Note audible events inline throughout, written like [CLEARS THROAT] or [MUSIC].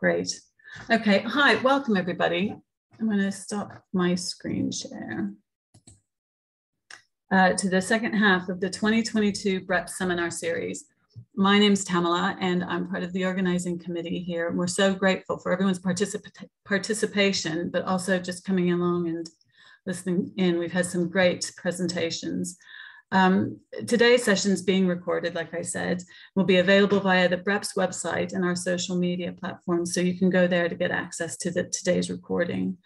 Great. Okay, hi, welcome everybody. I'm going to stop my screen share. Uh, to the second half of the 2022 BREP seminar series. My name is Tamala and I'm part of the organizing committee here. We're so grateful for everyone's particip participation, but also just coming along and listening in. We've had some great presentations. Um, today's session is being recorded, like I said, will be available via the BREPS website and our social media platforms. So you can go there to get access to the, today's recording.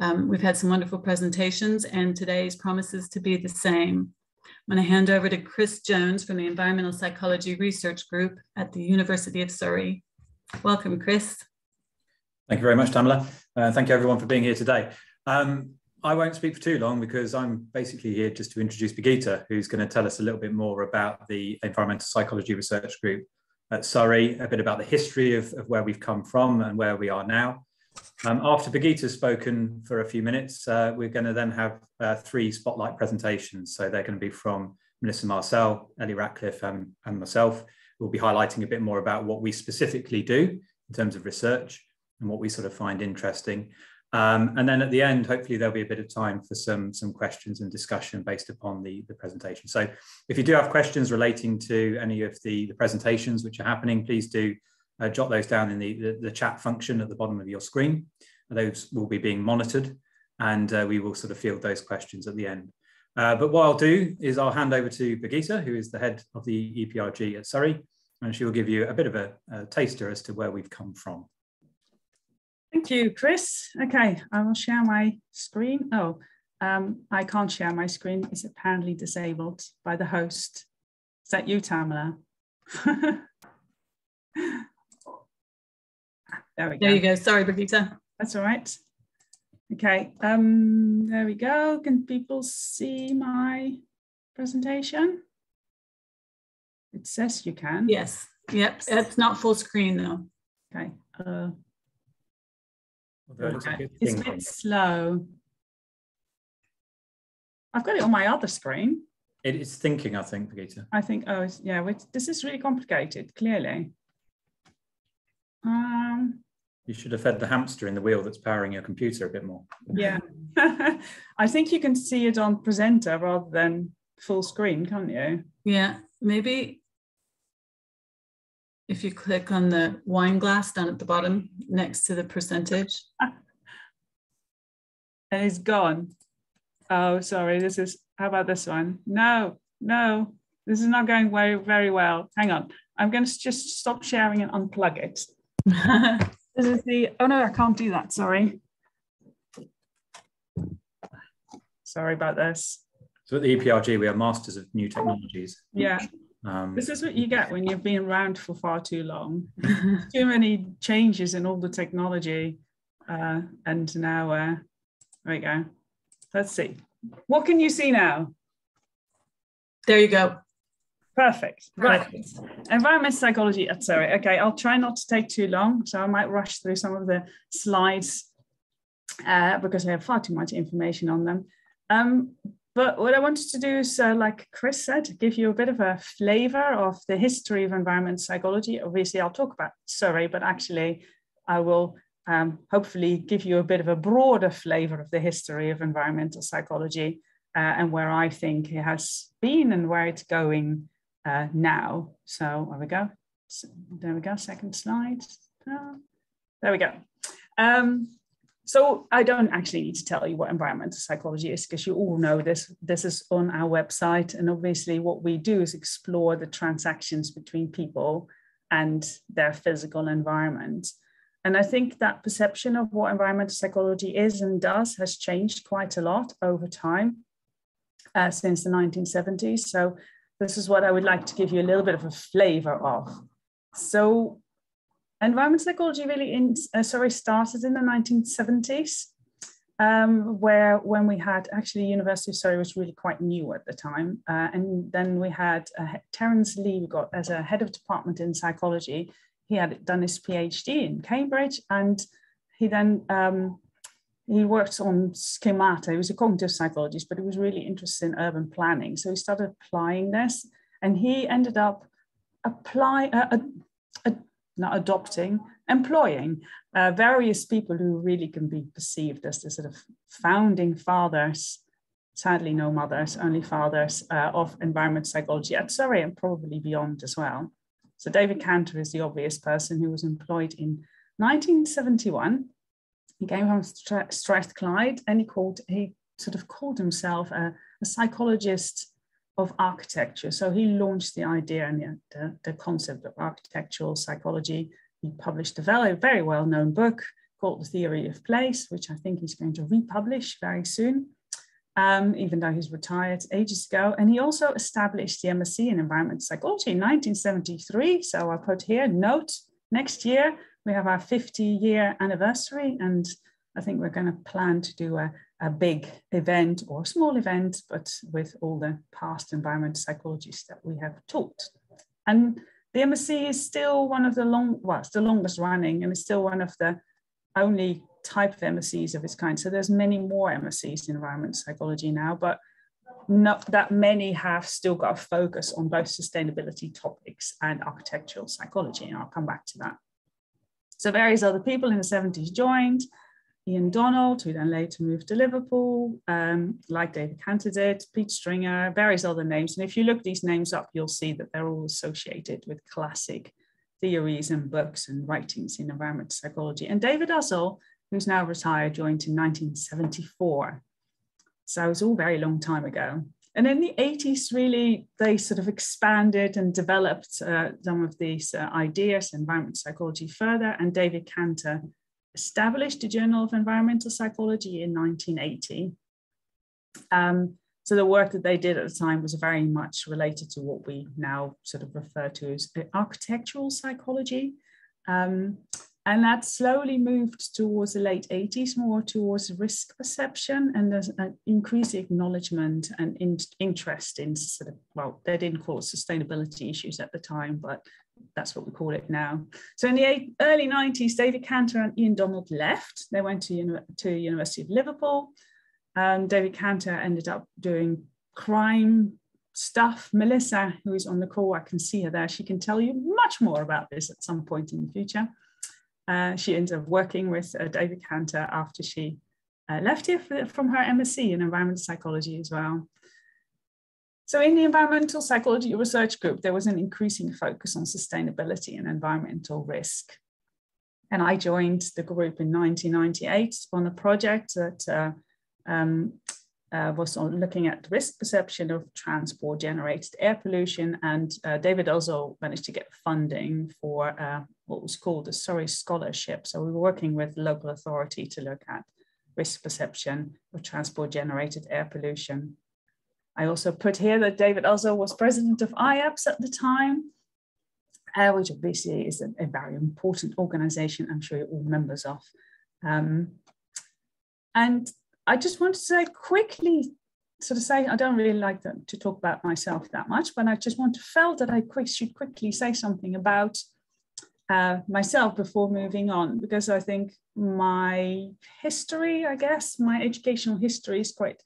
Um, we've had some wonderful presentations and today's promises to be the same. I'm going to hand over to Chris Jones from the Environmental Psychology Research Group at the University of Surrey. Welcome, Chris. Thank you very much, Tamala. Uh, thank you everyone for being here today. Um, I won't speak for too long because I'm basically here just to introduce Birgitta, who's going to tell us a little bit more about the Environmental Psychology Research Group at Surrey, a bit about the history of, of where we've come from and where we are now. Um, after Birgitta's spoken for a few minutes, uh, we're going to then have uh, three spotlight presentations. So they're going to be from Melissa Marselle, Ellie Ratcliffe, and, and myself. We'll be highlighting a bit more about what we specifically do in terms of research and what we sort of find interesting. Um, and then at the end, hopefully there'll be a bit of time for some, some questions and discussion based upon the, the presentation. So if you do have questions relating to any of the, the presentations which are happening, please do uh, jot those down in the, the, the, chat function at the bottom of your screen. Those will be being monitored and uh, we will sort of field those questions at the end. Uh, but what I'll do is I'll hand over to Birgitta, who is the head of the EPRG at Surrey, and she will give you a bit of a, a taster as to where we've come from. Thank you, Chris. Okay, I will share my screen. Oh, um, I can't share my screen. It's apparently disabled by the host. Is that you, Tamala? [LAUGHS] there we go. There you go. Sorry, Birgitta. That's all right. Okay, um, there we go. Can people see my presentation? It says you can. Yes. Yep. It's not full screen though. Okay. Uh, it's a bit slow. I've got it on my other screen. It is thinking, I think, Birgitta. I think, oh, yeah, this is really complicated, clearly. Um, you should have fed the hamster in the wheel that's powering your computer a bit more. Yeah. [LAUGHS] I think you can see it on presenter rather than full screen, can't you? Yeah, maybe if you click on the wine glass down at the bottom next to the percentage. and [LAUGHS] it's gone. Oh, sorry, this is, how about this one? No, no, this is not going very, very well. Hang on, I'm going to just stop sharing and unplug it. [LAUGHS] this is the, oh no, I can't do that, sorry. Sorry about this. So at the EPRG, we are masters of new technologies. Yeah. Um, this is what you get when you've been around for far too long. [LAUGHS] too many changes in all the technology. Uh, and now, uh, there we go. Let's see. What can you see now? There you go. Perfect. Right. Environment psychology at Surrey. Okay, I'll try not to take too long. So I might rush through some of the slides uh, because I have far too much information on them. Um, but what I wanted to do is, uh, like Chris said, give you a bit of a flavor of the history of environment psychology. Obviously, I'll talk about Surrey, but actually, I will um, hopefully give you a bit of a broader flavor of the history of environmental psychology uh, and where I think it has been and where it's going uh, now. So there we go. So, there we go. Second slide. Uh, there we go. Um, so I don't actually need to tell you what environmental psychology is because you all know this. This is on our website. And obviously what we do is explore the transactions between people and their physical environment. And I think that perception of what environmental psychology is and does has changed quite a lot over time uh, since the 1970s. So this is what I would like to give you a little bit of a flavor of. So environment psychology really in, uh, sorry started in the 1970s um, where when we had actually University of Surrey was really quite new at the time uh, and then we had uh, Terence Lee we got as a head of department in psychology he had done his PhD in Cambridge and he then um, he worked on schemata. He was a cognitive psychologist but he was really interested in urban planning so he started applying this and he ended up apply uh, uh, not adopting, employing uh, various people who really can be perceived as the sort of founding fathers, sadly no mothers, only fathers uh, of environment psychology at Surrey and probably beyond as well. So David Canter is the obvious person who was employed in 1971. He came from Strathclyde and he called he sort of called himself a, a psychologist of architecture. So he launched the idea and the, the concept of architectural psychology. He published a very, very well-known book called The Theory of Place, which I think he's going to republish very soon, um, even though he's retired ages ago. And he also established the MSc in Environment Psychology in 1973. So I put here, note, next year we have our 50 year anniversary and I think we're going to plan to do a, a big event or a small event, but with all the past environment psychologists that we have taught. And the MSc is still one of the long, well, it's the longest running and it's still one of the only type of MSCs of its kind. So there's many more MSCs in environment psychology now, but not that many have still got a focus on both sustainability topics and architectural psychology. And I'll come back to that. So various other people in the 70s joined. Ian Donald, who then later moved to Liverpool, um, like David Canter did, Pete Stringer, various other names. And if you look these names up, you'll see that they're all associated with classic theories and books and writings in environmental psychology. And David Uzzell, who's now retired, joined in 1974. So it was all very long time ago. And in the 80s, really, they sort of expanded and developed uh, some of these uh, ideas, environmental psychology further. And David Canter established the Journal of Environmental Psychology in 1980. Um, so the work that they did at the time was very much related to what we now sort of refer to as architectural psychology. Um, and that slowly moved towards the late 80s, more towards risk perception. And there's an increased acknowledgement and in, interest in sort of, well, they didn't call it sustainability issues at the time, but that's what we call it now. So in the early 90s, David Canter and Ian Donald left. They went to, to University of Liverpool. And David Canter ended up doing crime stuff. Melissa, who is on the call, I can see her there. She can tell you much more about this at some point in the future. Uh, she ended up working with uh, David Canter after she uh, left here for, from her MSc in environmental psychology as well. So in the environmental psychology research group, there was an increasing focus on sustainability and environmental risk. And I joined the group in 1998 on a project that uh, um, uh, was on looking at risk perception of transport generated air pollution. And uh, David also managed to get funding for uh, what was called the Surrey Scholarship. So we were working with local authority to look at risk perception of transport generated air pollution. I also put here that David also was president of IAPS at the time, uh, which obviously is a, a, very important organization, I'm sure you're all members of. Um, and I just wanted to say quickly, sort of say, I don't really like to talk about myself that much, but I just want to felt that I quick, should quickly say something about uh, myself before moving on, because I think my history, I guess, my educational history is quite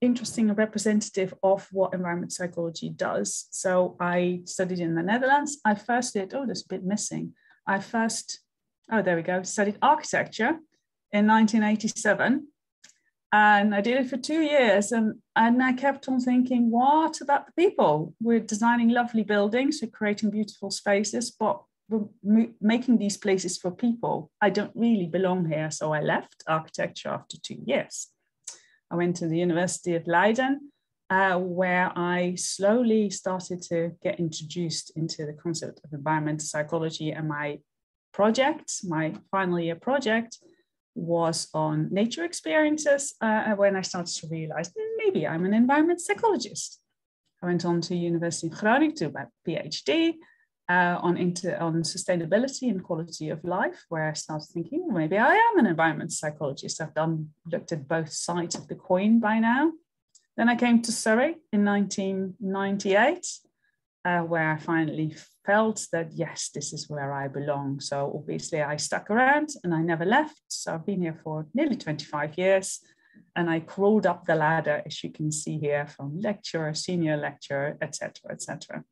interesting and representative of what environment psychology does. So I studied in the Netherlands. I first did, oh, there's a bit missing. I first, oh, there we go, studied architecture in 1987. And I did it for two years. And, and I kept on thinking, what about the people? We're designing lovely buildings, we're creating beautiful spaces, but we're making these places for people. I don't really belong here. So I left architecture after two years. I went to the University of Leiden, uh, where I slowly started to get introduced into the concept of environmental psychology. And my project, my final year project, was on nature experiences uh, when I started to realize maybe I'm an environmental psychologist. I went on to University of Groningen to my PhD uh, on, inter, on sustainability and quality of life, where I started thinking, maybe I am an environment psychologist. I've done looked at both sides of the coin by now. Then I came to Surrey in 1998, uh, where I finally felt that yes, this is where I belong. So obviously I stuck around and I never left. So I've been here for nearly 25 years. And I crawled up the ladder, as you can see here, from lecturer, senior lecturer, etc., etc.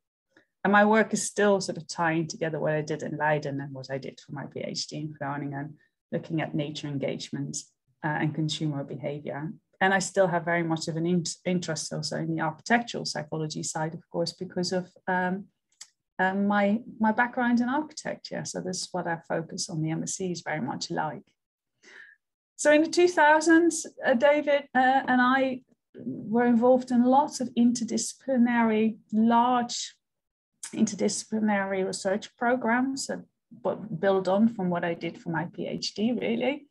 and my work is still sort of tying together what I did in Leiden and what I did for my PhD in Groningen, looking at nature engagement uh, and consumer behavior. And I still have very much of an in interest also in the architectural psychology side, of course, because of um, um, my, my background in architecture. So this is what I focus on the MSc is very much like. So in the 2000s, uh, David uh, and I were involved in lots of interdisciplinary, large interdisciplinary research programs that build on from what I did for my PhD, really.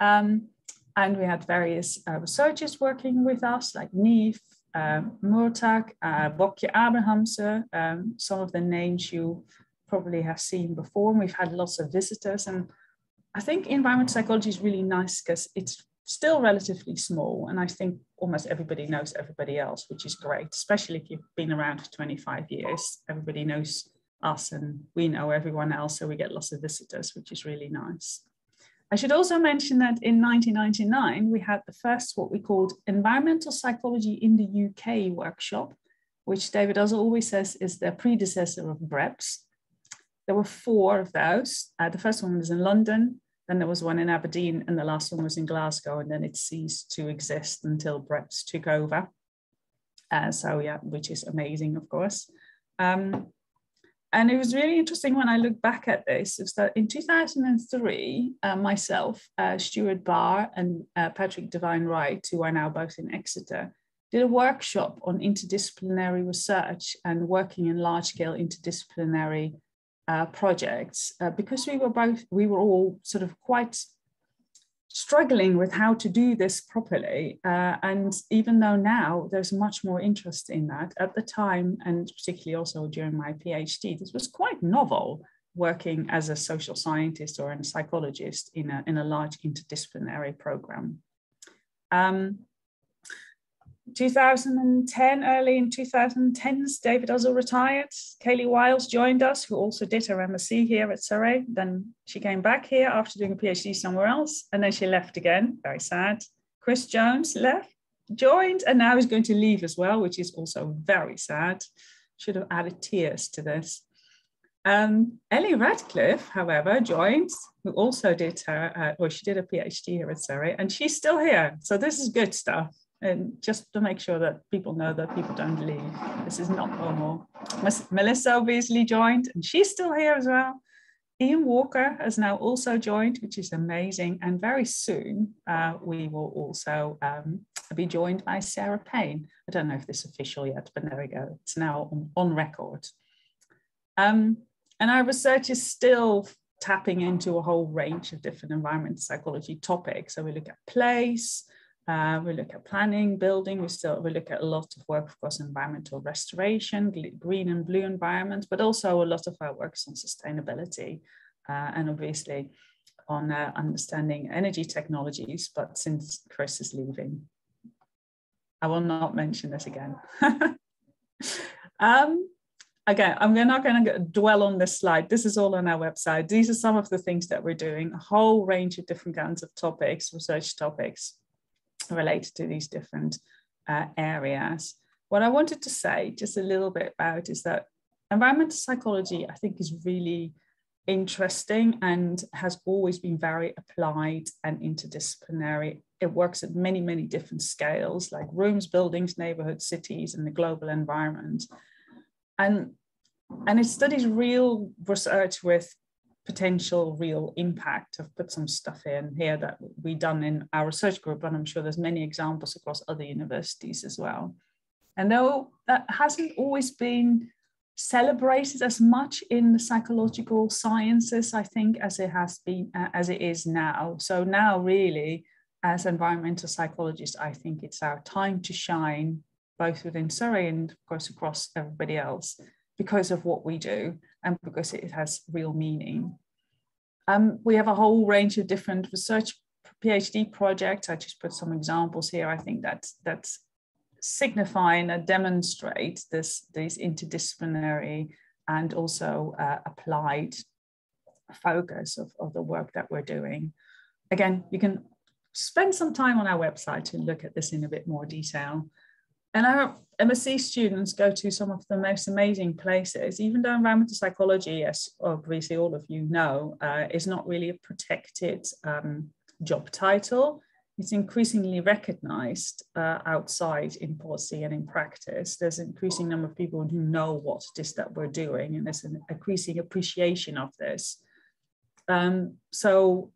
Um, and we had various uh, researchers working with us, like Niamh, uh, Murtagh, uh, Wokje Abrahamse, um, some of the names you probably have seen before. And we've had lots of visitors. And I think environmental psychology is really nice because it's still relatively small. And I think almost everybody knows everybody else, which is great, especially if you've been around for 25 years. Everybody knows us and we know everyone else. So we get lots of visitors, which is really nice. I should also mention that in 1999, we had the first what we called Environmental Psychology in the UK workshop, which David also always says is the predecessor of BREPS. There were four of those. Uh, the first one was in London, then there was one in Aberdeen, and the last one was in Glasgow, and then it ceased to exist until BREPS took over. Uh, so yeah, which is amazing, of course. Um, and it was really interesting when I look back at this, is that in 2003, uh, myself, uh, Stewart Barr, and uh, Patrick Devine Wright, who are now both in Exeter, did a workshop on interdisciplinary research and working in large scale interdisciplinary uh, projects uh, because we were both we were all sort of quite struggling with how to do this properly uh, and even though now there's much more interest in that at the time and particularly also during my phd this was quite novel working as a social scientist or a psychologist in a, in a large interdisciplinary program. Um, 2010, early in 2010s, David Uzzell retired. Kayleigh Wyles joined us, who also did her MSc here at Surrey. Then she came back here after doing a PhD somewhere else, and then she left again. Very sad. Chris Jones left, joined, and now is going to leave as well, which is also very sad. Should have added tears to this. Um, Ellie Ratcliffe, however, joined, who also did her, uh, or she did a PhD here at Surrey, and she's still here. So this is good stuff and just to make sure that people know that people don't leave. This is not normal. Melissa obviously joined, and she's still here as well. Ian Walker has now also joined, which is amazing. And very soon uh, we will also um, be joined by Sarah Payne. I don't know if this is official yet, but there we go. It's now on, on record. Um, and our research is still tapping into a whole range of different environmental psychology topics. So we look at place, uh, we look at planning, building. We still we look at a lot of work, of course, environmental restoration, green and blue environments, but also a lot of our work is on sustainability, uh, and obviously on uh, understanding energy technologies. But since Chris is leaving, I will not mention this again. [LAUGHS] um, again, I'm not going to dwell on this slide. This is all on our website. These are some of the things that we're doing, a whole range of different kinds of topics, research topics related to these different uh, areas. What I wanted to say just a little bit about is that environmental psychology, I think, is really interesting and has always been very applied and interdisciplinary. It works at many, many different scales, like rooms, buildings, neighborhoods, cities, and the global environment. And, and it studies real research with potential real impact. I've put some stuff in here that we've done in our research group, and I'm sure there's many examples across other universities as well. And though that hasn't always been celebrated as much in the psychological sciences, I think, as it has been, uh, as it is now. So now, really, as environmental psychologists, I think it's our time to shine, both within Surrey and, of course, across everybody else, because of what we do and because it has real meaning. Um, we have a whole range of different research PhD projects. I just put some examples here. I think that that's signifying and demonstrate this these interdisciplinary and also uh, applied focus of, of the work that we're doing. Again, you can spend some time on our website to look at this in a bit more detail. And our MSc students go to some of the most amazing places, even though environmental psychology, as obviously all of you know, uh, is not really a protected um, job title. It's increasingly recognized uh, outside in policy and in practice. There's an increasing number of people who know what it is that we're doing, and there's an increasing appreciation of this. Um, so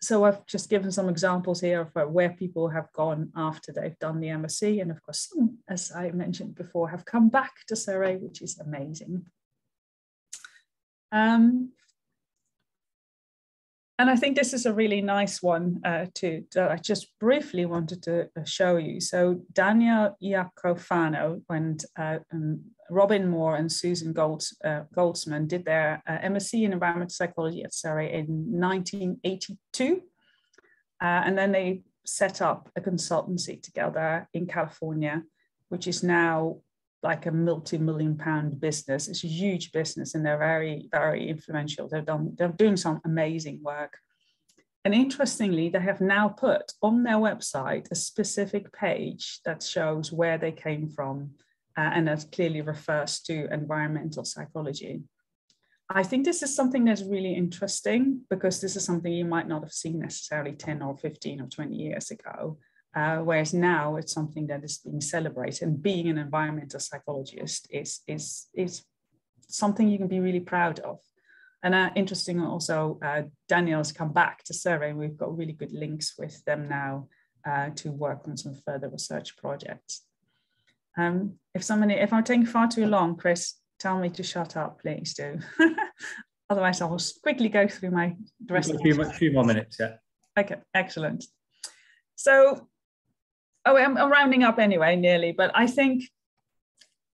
so I've just given some examples here of uh, where people have gone after they've done the MSc. And of course, some, as I mentioned before, have come back to Surrey, which is amazing. Um, and I think this is a really nice one uh, to, I just briefly wanted to uh, show you. So Daniel Iacofano and, uh, and Robin Moore and Susan Golds, uh, Goltsman did their uh, MSc in environmental psychology at Surrey in 1982. Uh, and then they set up a consultancy together in California, which is now like a multi-million pound business. It's a huge business and they're very, very influential. They've done, they're doing some amazing work. And interestingly, they have now put on their website a specific page that shows where they came from uh, and that clearly refers to environmental psychology. I think this is something that's really interesting because this is something you might not have seen necessarily 10 or 15 or 20 years ago. Uh, whereas now it's something that is being celebrated and being an environmental psychologist is, is, is something you can be really proud of. And uh, interesting also, uh, Daniel's come back to Surrey. We've got really good links with them now uh, to work on some further research projects. Um, if somebody, if I'm taking far too long, Chris, tell me to shut up, please do. [LAUGHS] Otherwise, I'll quickly go through my the rest. A few, few more minutes, yeah. Okay, excellent. So oh, I'm, I'm rounding up anyway, nearly, but I think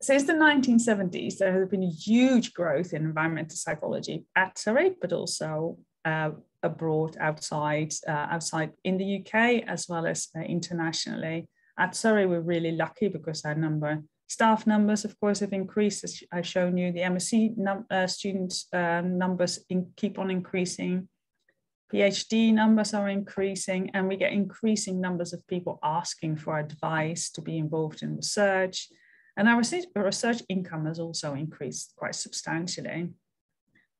since the 1970s, there has been a huge growth in environmental psychology at Surrey, but also uh, abroad, outside, uh, outside in the UK as well as uh, internationally. At Surrey, we're really lucky because our number staff numbers, of course, have increased. As I've shown you, the MSc num uh, students uh, numbers in, keep on increasing. PhD numbers are increasing, and we get increasing numbers of people asking for advice to be involved in research. And our research, income has also increased quite substantially.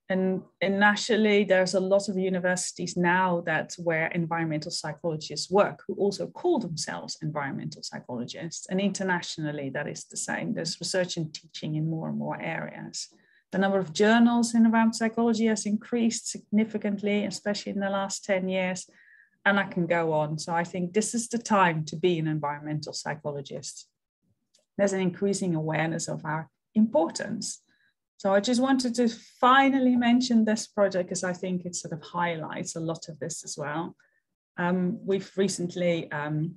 And, and nationally, there's a lot of universities now that where environmental psychologists work, who also call themselves environmental psychologists. And internationally, that is the same. There's research and teaching in more and more areas. The number of journals in environmental psychology has increased significantly, especially in the last 10 years. And I can go on. So I think this is the time to be an environmental psychologist. There's an increasing awareness of our importance. So I just wanted to finally mention this project because I think it sort of highlights a lot of this as well. Um, we've recently um,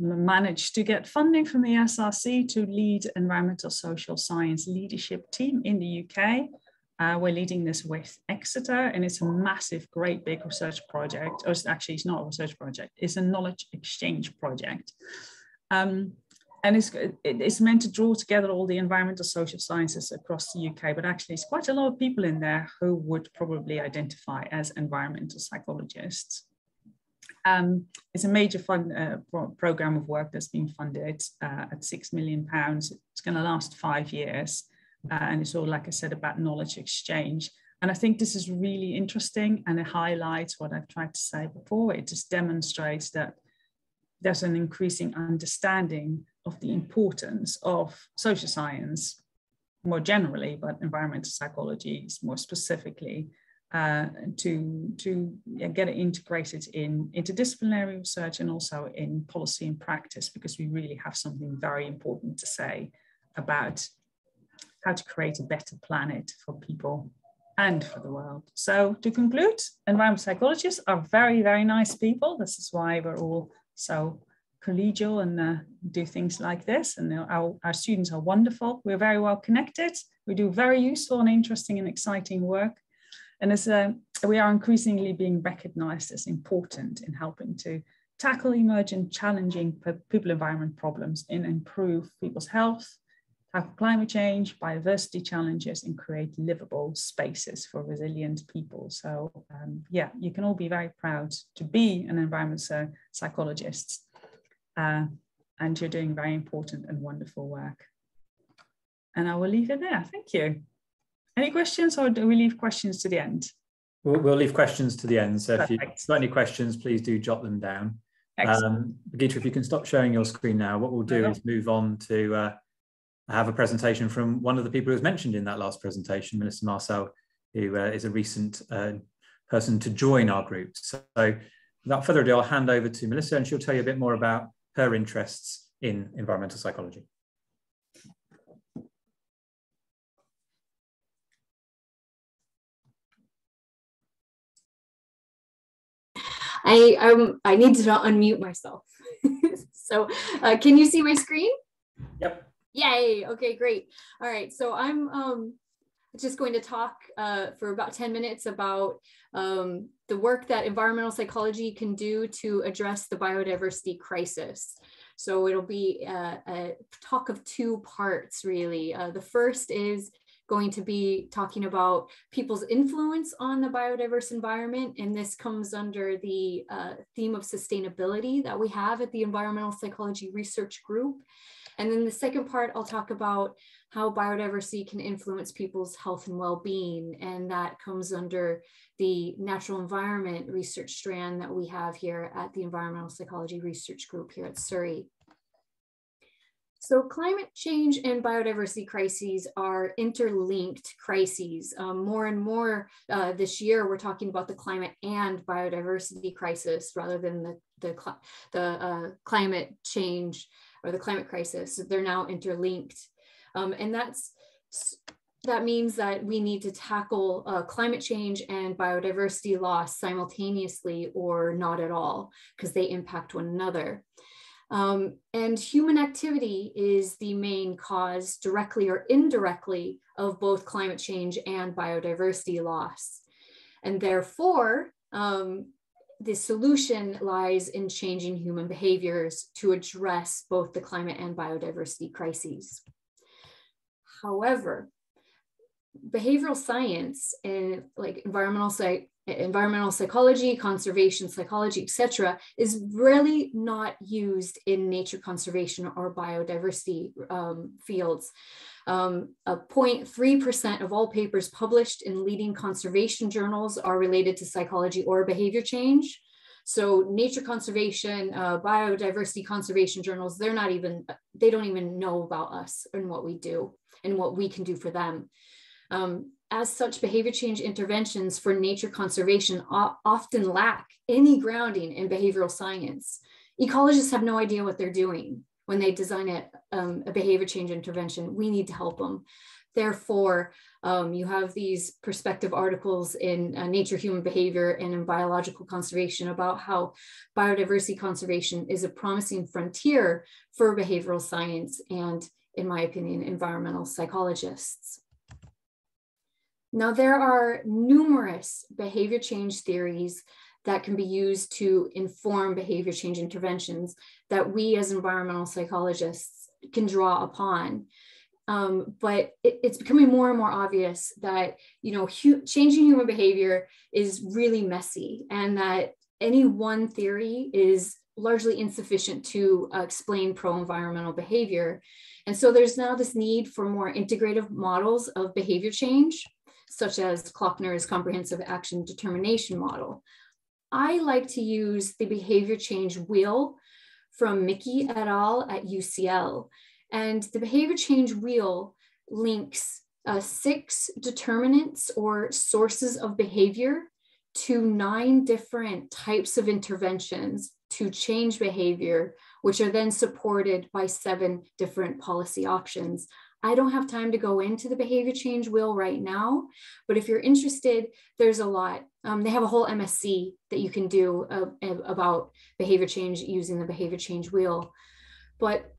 managed to get funding from the SRC to lead environmental social science leadership team in the UK. Uh, we're leading this with Exeter, and it's a massive, great big research project. Or it's actually, it's not a research project; it's a knowledge exchange project. Um, and it's, it's meant to draw together all the environmental social sciences across the UK, but actually, it's quite a lot of people in there who would probably identify as environmental psychologists. Um, it's a major fund, uh, pro program of work that's been funded uh, at six million pounds. It's going to last five years, uh, and it's all, like I said, about knowledge exchange. And I think this is really interesting, and it highlights what I've tried to say before. It just demonstrates that there's an increasing understanding of the importance of social science more generally, but environmental psychology is more specifically, uh, to, to get it integrated in interdisciplinary research and also in policy and practice, because we really have something very important to say about how to create a better planet for people and for the world. So to conclude, environmental psychologists are very, very nice people. This is why we're all so collegial and uh, do things like this. And our, our students are wonderful. We're very well connected. We do very useful and interesting and exciting work. And as a, we are increasingly being recognized as important in helping to tackle emergent challenging people environment problems and improve people's health, tackle climate change, biodiversity challenges, and create livable spaces for resilient people. So um, yeah, you can all be very proud to be an environmental psychologist. Uh, and you're doing very important and wonderful work. And I will leave it there. Thank you. Any questions or do we leave questions to the end? We'll, we'll leave questions to the end. So Perfect. if you've got any questions, please do jot them down. Um, Gita, if you can stop sharing your screen now, what we'll do is move on to uh, have a presentation from one of the people who was mentioned in that last presentation, Melissa Marselle, who uh, is a recent uh, person to join our group. So without further ado, I'll hand over to Melissa and she'll tell you a bit more about her interests in environmental psychology. I um I need to unmute myself. [LAUGHS] so uh, can you see my screen? Yep. Yay. Okay, great. All right. So I'm um just going to talk uh, for about 10 minutes about um, the work that environmental psychology can do to address the biodiversity crisis. So it'll be a, uh, a talk of two parts, really. Uh, the first is going to be talking about people's influence on the biodiverse environment. And this comes under the uh, theme of sustainability that we have at the Environmental Psychology Research Group. And then the second part, I'll talk about how biodiversity can influence people's health and well-being. And that comes under the natural environment research strand that we have here at the Environmental Psychology Research Group here at Surrey. So climate change and biodiversity crises are interlinked crises. Um, more and more uh, this year, we're talking about the climate and biodiversity crisis rather than the, the, the uh, climate change or the climate crisis. So they're now interlinked. Um, and that's that means that we need to tackle uh, climate change and biodiversity loss simultaneously or not at all because they impact one another. Um, and human activity is the main cause, directly or indirectly, of both climate change and biodiversity loss. And therefore, um, the solution lies in changing human behaviors to address both the climate and biodiversity crises. However, behavioral science and like environmental environmental psychology, conservation psychology, etc., is really not used in nature conservation or biodiversity um, fields. Um, 0.3% of all papers published in leading conservation journals are related to psychology or behavior change. So nature conservation, uh, biodiversity conservation journals, they're not even, they don't even know about us and what we do and what we can do for them. Um, as such, behavior change interventions for nature conservation often lack any grounding in behavioral science. Ecologists have no idea what they're doing when they design a, um, a behavior change intervention. We need to help them. Therefore, um, you have these perspective articles in uh, Nature, Human Behavior, and in Biological Conservation about how biodiversity conservation is a promising frontier for behavioral science and, in my opinion, environmental psychologists. Now, there are numerous behavior change theories that can be used to inform behavior change interventions that we as environmental psychologists can draw upon. Um, but it, it's becoming more and more obvious that you know hu- changing human behavior is really messy, and that any one theory is largely insufficient to uh, explain pro-environmental behavior. And so there's now this need for more integrative models of behavior change such as Klöckner's comprehensive action determination model. I like to use the behavior change wheel from Michie et al. at UCL. And the behavior change wheel links uh, six determinants or sources of behavior to nine different types of interventions to change behavior, which are then supported by seven different policy options. I don't have time to go into the behavior change wheel right now, but if you're interested, there's a lot. Um, they have a whole MSc that you can do about behavior change using the behavior change wheel. But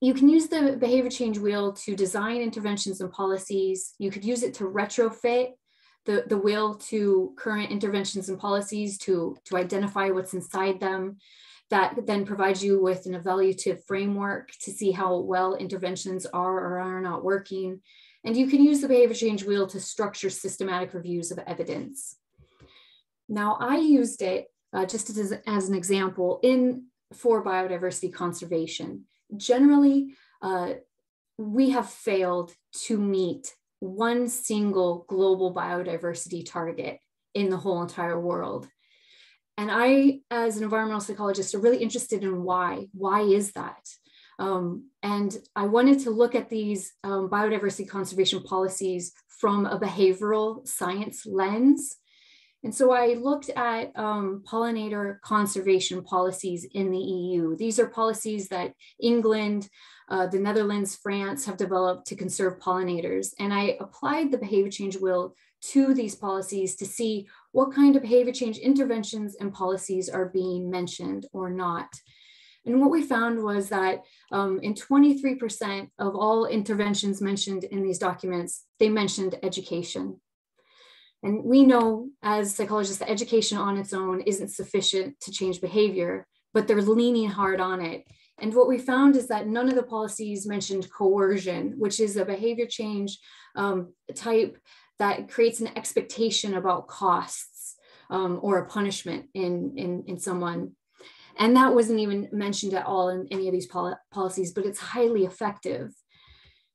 you can use the behavior change wheel to design interventions and policies. You could use it to retrofit the, the wheel to current interventions and policies to, to identify what's inside them that then provides you with an evaluative framework to see how well interventions are or are not working. And you can use the behavior change wheel to structure systematic reviews of evidence. Now I used it uh, just as, as an example in for biodiversity conservation. Generally, uh, we have failed to meet one single global biodiversity target in the whole entire world. And I, as an environmental psychologist, are really interested in why. Why is that? Um, and I wanted to look at these um, biodiversity conservation policies from a behavioral science lens. And so I looked at um, pollinator conservation policies in the EU. These are policies that England, uh, the Netherlands, France have developed to conserve pollinators. And I applied the behavior change wheel to these policies to see what kind of behavior change interventions and policies are being mentioned or not. And what we found was that um, in 23% of all interventions mentioned in these documents, they mentioned education. And we know as psychologists that education on its own isn't sufficient to change behavior, but they're leaning hard on it. And what we found is that none of the policies mentioned coercion, which is a behavior change um, type that creates an expectation about costs um, or a punishment in, in, in someone. And that wasn't even mentioned at all in any of these pol policies, but it's highly effective.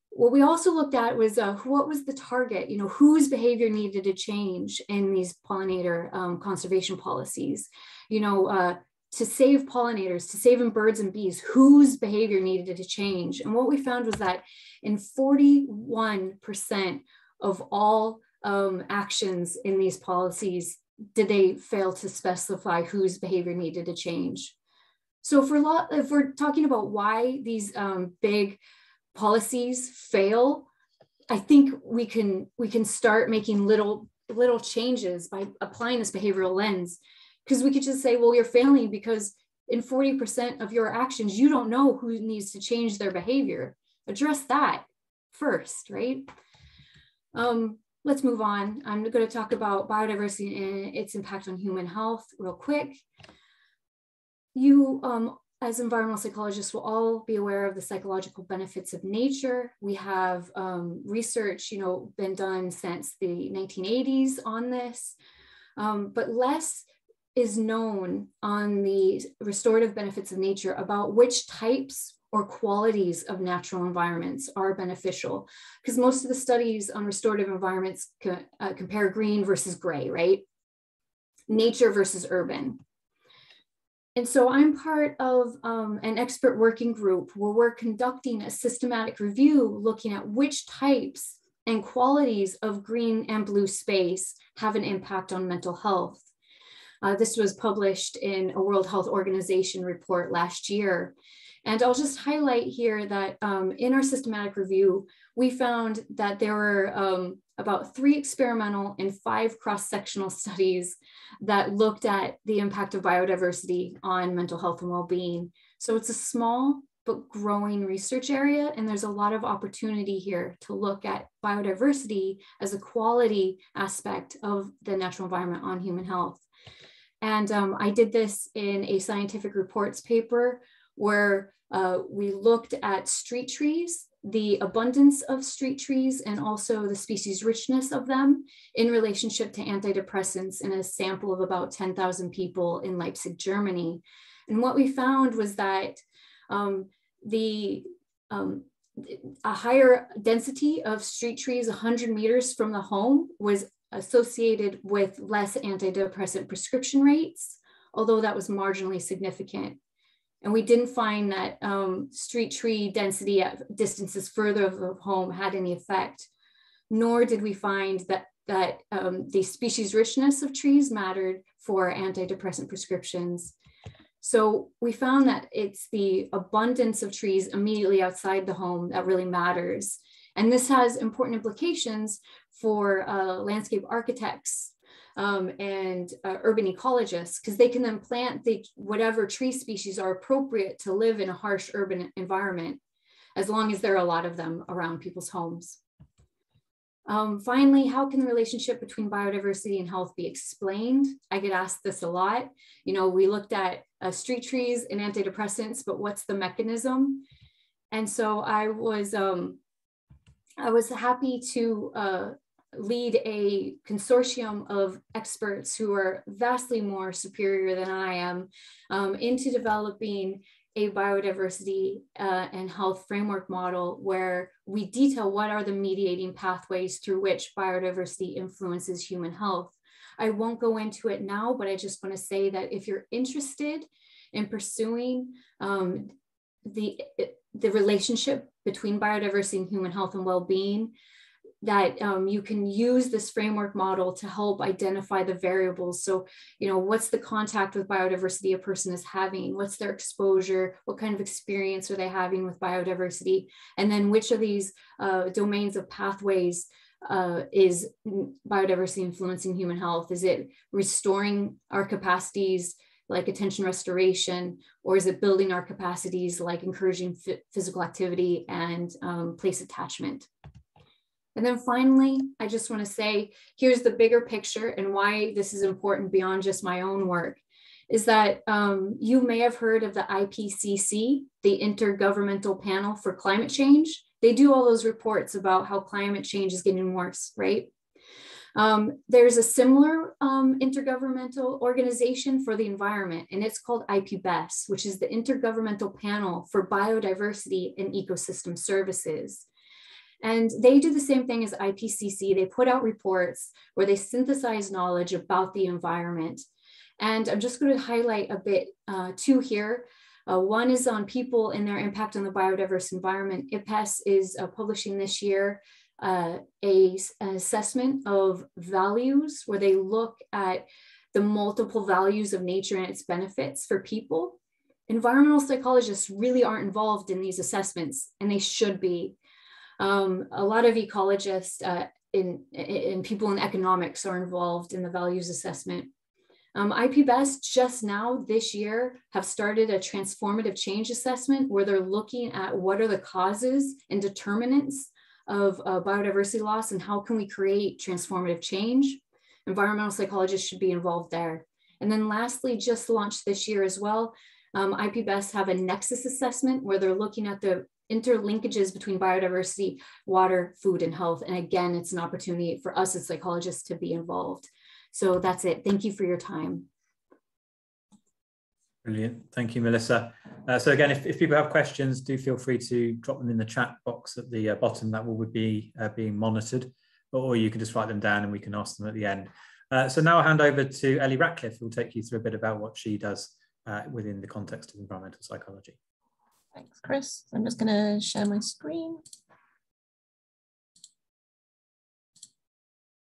What we also looked at was uh, what was the target, you know, whose behavior needed to change in these pollinator um, conservation policies, you know, uh, to save pollinators, to save birds and bees, whose behavior needed to change. And what we found was that in 41% of all um, actions in these policies did they fail to specify whose behavior needed to change. So if we're, if we're talking about why these um, big policies fail, I think we can we can start making little little changes by applying this behavioral lens because we could just say, well, you're failing because in 40% of your actions, you don't know who needs to change their behavior. Address that first, right? Um, let's move on. I'm going to talk about biodiversity and its impact on human health real quick. You, um, as environmental psychologists, will all be aware of the psychological benefits of nature. We have um, research, you know, been done since the 1980s on this, um, but less is known on the restorative benefits of nature about which types or qualities of natural environments are beneficial. Because most of the studies on restorative environments co uh, compare green versus gray right? Nature versus urban. And so i'm part of um, an expert working group where we're conducting a systematic review looking at which types and qualities of green and blue space have an impact on mental health. Uh, this was published in a World Health Organization report last year. And I'll just highlight here that um, in our systematic review, we found that there were um, about three experimental and five cross-sectional studies that looked at the impact of biodiversity on mental health and well-being. So it's a small but growing research area, and there's a lot of opportunity here to look at biodiversity as a quality aspect of the natural environment on human health. And um, I did this in a scientific reports paper where uh, we looked at street trees, the abundance of street trees, and also the species richness of them in relationship to antidepressants in a sample of about 10,000 people in Leipzig, Germany. And what we found was that um, the um, a higher density of street trees 100 meters from the home was associated with less antidepressant prescription rates, although that was marginally significant. And we didn't find that um, street tree density at distances further of home had any effect, nor did we find that, that um, the species richness of trees mattered for antidepressant prescriptions. So we found that it's the abundance of trees immediately outside the home that really matters. And this has important implications for uh, landscape architects um, and uh, urban ecologists because they can then plant the whatever tree species are appropriate to live in a harsh urban environment as long as there are a lot of them around people's homes. Um, finally, how can the relationship between biodiversity and health be explained? I get asked this a lot. You know, we looked at uh, street trees and antidepressants, but what's the mechanism? And so I was um, I was happy to uh, lead a consortium of experts who are vastly more superior than I am um, into developing a biodiversity uh, and health framework model where we detail what are the mediating pathways through which biodiversity influences human health. I won't go into it now, but I just want to say that if you're interested in pursuing um, the, the relationship between biodiversity and human health and well-being, that um, you can use this framework model to help identify the variables. So, you know, what's the contact with biodiversity a person is having? What's their exposure? What kind of experience are they having with biodiversity? And then which of these uh, domains of pathways uh, is biodiversity influencing human health? Is it restoring our capacities like attention restoration, or is it building our capacities like encouraging physical activity and um, place attachment? And then finally, I just want to say here's the bigger picture and why this is important beyond just my own work is that um, you may have heard of the IPCC, the Intergovernmental Panel for Climate Change. They do all those reports about how climate change is getting worse, right? Um, there's a similar um, intergovernmental organization for the environment, and it's called IPBES, which is the Intergovernmental Panel for Biodiversity and Ecosystem Services. And they do the same thing as IPCC. They put out reports where they synthesize knowledge about the environment. And I'm just going to highlight a bit uh, two here. Uh, one is on people and their impact on the biodiverse environment. IPBES is uh, publishing this year uh, a, an assessment of values where they look at the multiple values of nature and its benefits for people. Environmental psychologists really aren't involved in these assessments, and they should be. Um, a lot of ecologists uh, in, in people in economics are involved in the values assessment. Um, IPBES just now this year have started a transformative change assessment where they're looking at what are the causes and determinants of uh, biodiversity loss and how can we create transformative change. Environmental psychologists should be involved there. And then lastly, just launched this year as well, um, IPBES have a nexus assessment where they're looking at the interlinkages between biodiversity, water, food, and health. And again, it's an opportunity for us as psychologists to be involved. So that's it. Thank you for your time. Brilliant. Thank you, Melissa. Uh, so again, if, if, people have questions, do feel free to drop them in the chat box at the uh, bottom. That will be uh, being monitored, or you can just write them down and we can ask them at the end. Uh, so now I'll hand over to Ellie Ratcliffe, who will take you through a bit about what she does uh, within the context of environmental psychology. Thanks, Chris. I'm just going to share my screen.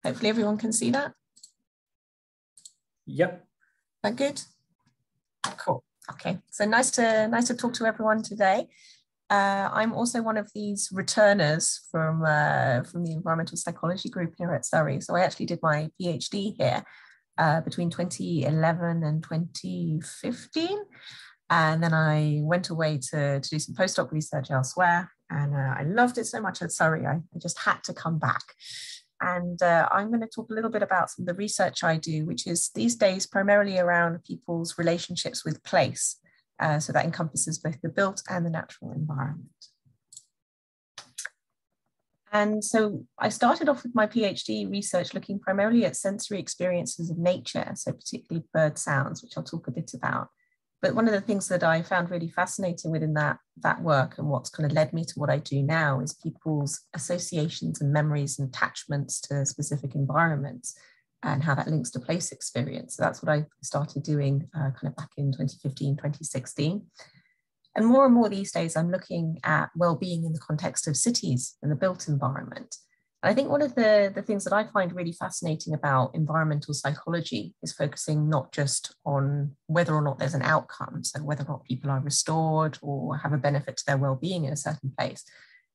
Hopefully everyone can see that. Yep. That good? Cool. Okay. So nice to nice to talk to everyone today. Uh, I'm also one of these returners from uh, from the environmental psychology group here at Surrey. So I actually did my PhD here uh, between 2011 and 2015. And then I went away to, to do some postdoc research elsewhere. And uh, I loved it so much at Surrey, I, I just had to come back. And uh, I'm going to talk a little bit about some of the research I do, which is these days primarily around people's relationships with place. Uh, so that encompasses both the built and the natural environment. And so I started off with my PhD research looking primarily at sensory experiences of nature, so particularly bird sounds, which I'll talk a bit about. But one of the things that I found really fascinating within that, that work and what's kind of led me to what I do now is people's associations and memories and attachments to specific environments and how that links to place experience. So that's what I started doing uh, kind of back in 2015, 2016. And more and more these days, I'm looking at well-being in the context of cities and the built environment. I think one of the, the things that I find really fascinating about environmental psychology is focusing not just on whether or not there's an outcome, so whether or not people are restored or have a benefit to their well-being in a certain place,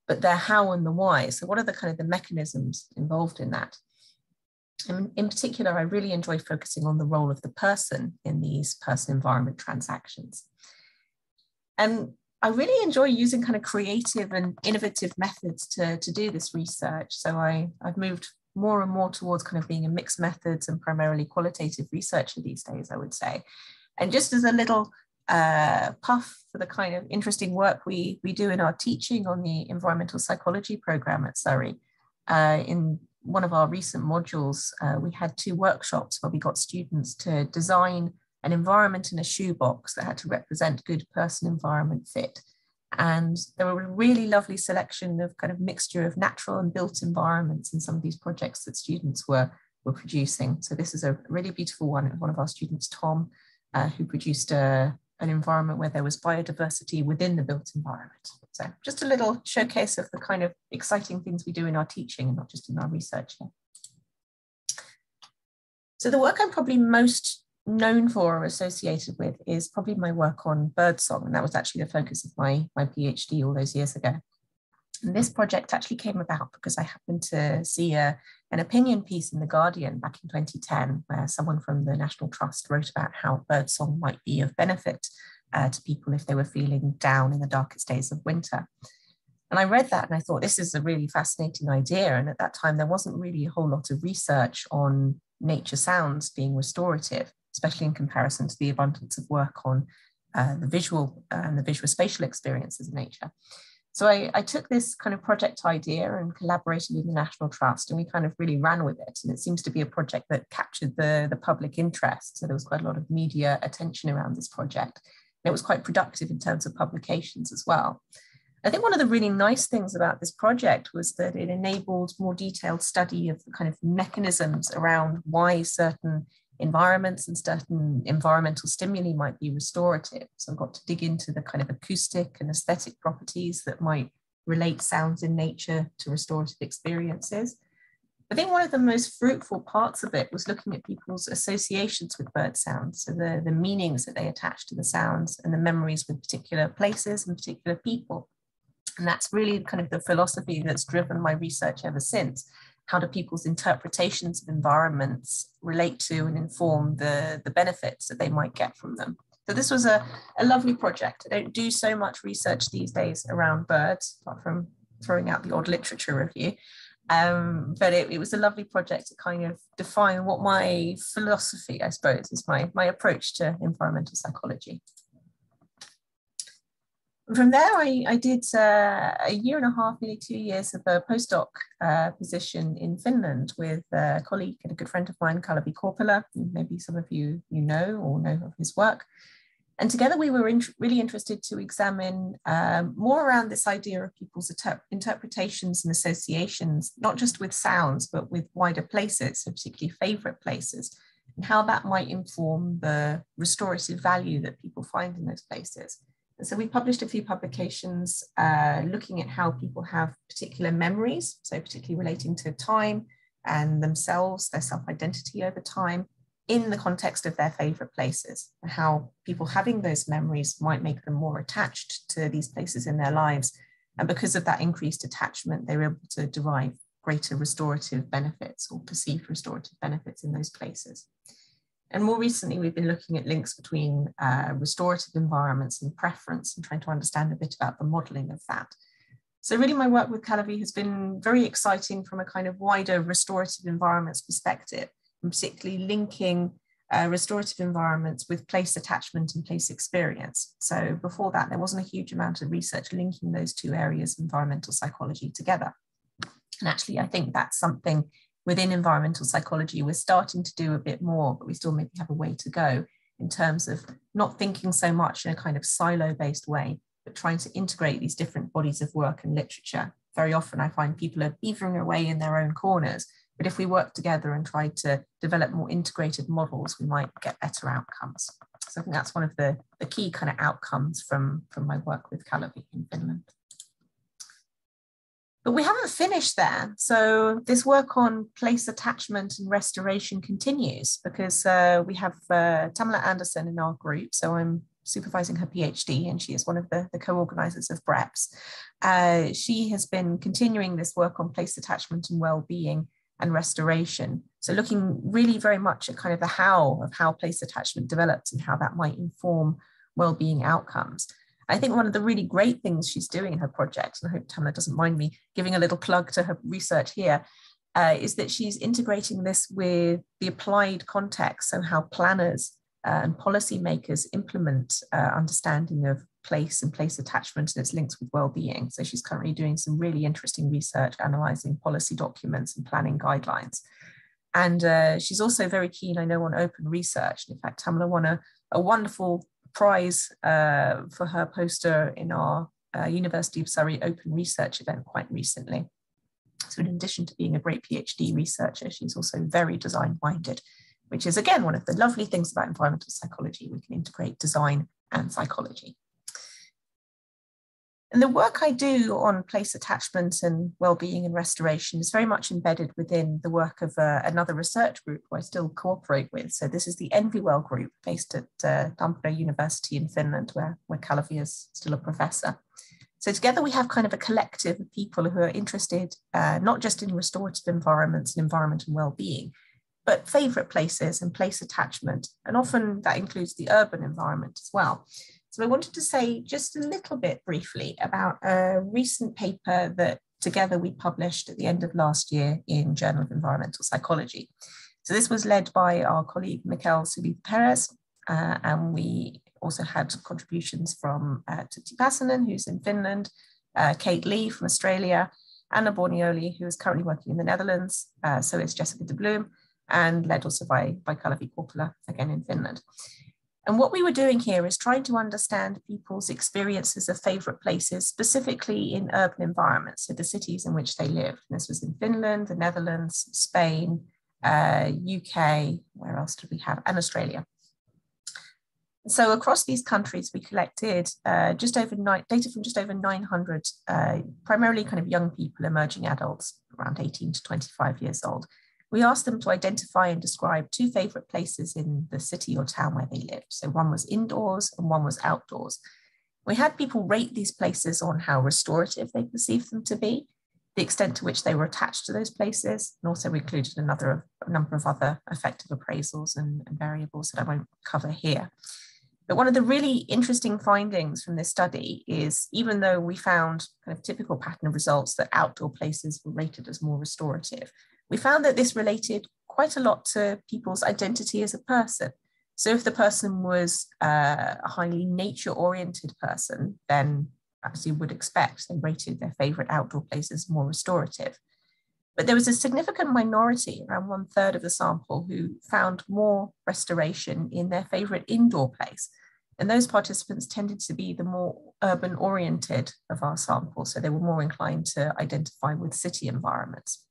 but their how and the why. So what are the kind of the mechanisms involved in that? And in particular, I really enjoy focusing on the role of the person in these person environment transactions. And I really enjoy using kind of creative and innovative methods to, to do this research. So I, I've moved more and more towards kind of being a mixed methods and primarily qualitative researcher these days, I would say. And just as a little uh, puff for the kind of interesting work we, we do in our teaching on the environmental psychology program at Surrey, uh, in one of our recent modules, uh, we had two workshops where we got students to design an environment in a shoebox that had to represent good person environment fit. And there were a really lovely selection of kind of mixture of natural and built environments in some of these projects that students were, were producing. So this is a really beautiful one. Of one of our students, Tom, uh, who produced a, an environment where there was biodiversity within the built environment. So just a little showcase of the kind of exciting things we do in our teaching and not just in our research. So the work I'm probably most known for or associated with is probably my work on birdsong. And that was actually the focus of my, my PhD all those years ago. And this project actually came about because I happened to see a, an opinion piece in The Guardian back in 2010, where someone from the National Trust wrote about how birdsong might be of benefit uh, to people if they were feeling down in the darkest days of winter. And I read that and I thought, this is a really fascinating idea. And at that time, there wasn't really a whole lot of research on nature sounds being restorative, especially in comparison to the abundance of work on uh, the visual uh, and the visual spatial experiences of nature. So I, I, took this kind of project idea and collaborated with the National Trust, and we kind of really ran with it. And it seems to be a project that captured the, the public interest. So there was quite a lot of media attention around this project. And it was quite productive in terms of publications as well. I think one of the really nice things about this project was that it enabled more detailed study of the kind of mechanisms around why certain environments and certain environmental stimuli might be restorative. So I've got to dig into the kind of acoustic and aesthetic properties that might relate sounds in nature to restorative experiences. I think one of the most fruitful parts of it was looking at people's associations with bird sounds, so the, the meanings that they attach to the sounds and the memories with particular places and particular people. And that's really kind of the philosophy that's driven my research ever since how do people's interpretations of environments relate to and inform the, the benefits that they might get from them. So this was a, a lovely project. I don't do so much research these days around birds, apart from throwing out the odd literature review. Um, but it, it, was a lovely project to kind of define what my philosophy, I suppose, is my, my approach to environmental psychology from there, I, I did uh, a year and a half, nearly two years of a postdoc uh, position in Finland with a colleague and a good friend of mine, Kalevi Korpela, maybe some of you you know or know of his work. And together we were in, really interested to examine um, more around this idea of people's interpretations and associations, not just with sounds, but with wider places, so particularly favorite places, and how that might inform the restorative value that people find in those places so we published a few publications uh, looking at how people have particular memories, so particularly relating to time and themselves, their self-identity over time, in the context of their favorite places, and how people having those memories might make them more attached to these places in their lives. And because of that increased attachment, they were able to derive greater restorative benefits or perceived restorative benefits in those places. And more recently, we've been looking at links between uh, restorative environments and preference and trying to understand a bit about the modeling of that. So really my work with Kalevi has been very exciting from a kind of wider restorative environments perspective, and particularly linking uh, restorative environments with place attachment and place experience. So before that, there wasn't a huge amount of research linking those two areas of environmental psychology together. And actually, I think that's something within environmental psychology, we're starting to do a bit more, but we still maybe have a way to go in terms of not thinking so much in a kind of silo based way, but trying to integrate these different bodies of work and literature. Very often, I find people are beavering away in their own corners. But if we work together and try to develop more integrated models, we might get better outcomes. So I think that's one of the, the key kind of outcomes from, from my work with Kalevi in Finland. But we haven't finished there. So this work on place attachment and restoration continues because uh, we have uh, Tamala Anderson in our group. So I'm supervising her PhD and she is one of the, the co-organizers of BREPS. Uh, she has been continuing this work on place attachment and well-being and restoration. So looking really very much at kind of the how of how place attachment develops and how that might inform well-being outcomes. I think one of the really great things she's doing in her project, and I hope Tamala doesn't mind me giving a little plug to her research here, uh, is that she's integrating this with the applied context, so how planners uh, and policymakers implement uh, understanding of place and place attachment and its links with well-being. So she's currently doing some really interesting research, analysing policy documents and planning guidelines. And uh, she's also very keen, I know, on open research. And in fact, Tamala won a, a wonderful prize uh, for her poster in our uh, University of Surrey Open Research event quite recently. So in addition to being a great PhD researcher, she's also very design minded, which is again, one of the lovely things about environmental psychology. We can integrate design and psychology. And the work I do on place attachment and well-being and restoration is very much embedded within the work of uh, another research group who I still cooperate with. So this is the EnviWell group based at uh, Tampere University in Finland, where, where Kalevi is still a professor. So together we have kind of a collective of people who are interested uh, not just in restorative environments and environment and well-being, but favorite places and place attachment. And often that includes the urban environment as well. So I wanted to say just a little bit briefly about a recent paper that together we published at the end of last year in Journal of Environmental Psychology. So this was led by our colleague Mikel Subiza-Pérez, uh, and we also had contributions from uh, Tytti Pasanen, who's in Finland, uh, Kate Lee from Australia, Anna Bornioli, who is currently working in the Netherlands, uh, so is Jessica de Bloom, and led also by, by Kalevi Korpela, again in Finland. And what we were doing here is trying to understand people's experiences of favorite places, specifically in urban environments, so the cities in which they live. And this was in Finland, the Netherlands, Spain, uh, UK, where else did we have, and Australia. So across these countries, we collected uh, just over nine, data from just over 900, uh, primarily kind of young people, emerging adults, around 18 to 25 years old. We asked them to identify and describe two favorite places in the city or town where they lived. So one was indoors and one was outdoors. We had people rate these places on how restorative they perceived them to be, the extent to which they were attached to those places, and also we included another a number of other affective appraisals and, and variables that I won't cover here. But one of the really interesting findings from this study is even though we found kind of typical pattern of results that outdoor places were rated as more restorative, we found that this related quite a lot to people's identity as a person. So if the person was uh, a highly nature oriented person, then as you would expect, they rated their favorite outdoor places more restorative. But there was a significant minority, around one third of the sample, who found more restoration in their favorite indoor place. And those participants tended to be the more urban oriented of our sample. So they were more inclined to identify with city environments.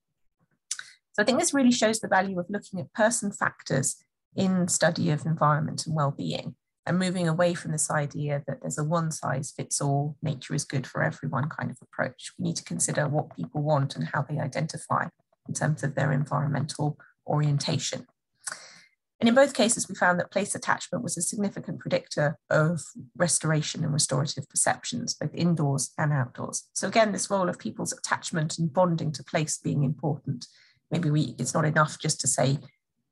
So I think this really shows the value of looking at person factors in study of environment and well-being and moving away from this idea that there's a one size fits all, nature is good for everyone kind of approach. We need to consider what people want and how they identify in terms of their environmental orientation. And in both cases, we found that place attachment was a significant predictor of restoration and restorative perceptions, both indoors and outdoors. So again, this role of people's attachment and bonding to place being important. Maybe we it's not enough just to say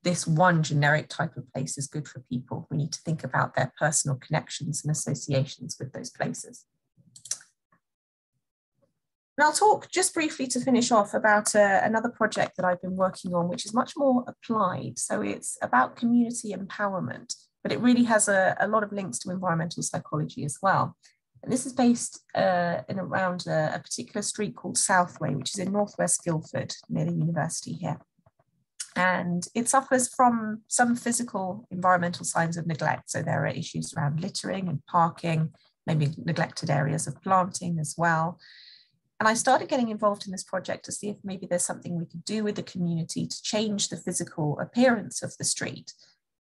this one generic type of place is good for people. We need to think about their personal connections and associations with those places. And I'll talk just briefly to finish off about uh, another project that I've been working on, which is much more applied. So it's about community empowerment, but it really has a, a lot of links to environmental psychology as well. And this is based uh, in around a, a, particular street called Southway, which is in Northwest Guildford near the university here. And it suffers from some physical environmental signs of neglect. So there are issues around littering and parking, maybe neglected areas of planting as well. And I started getting involved in this project to see if maybe there's something we could do with the community to change the physical appearance of the street.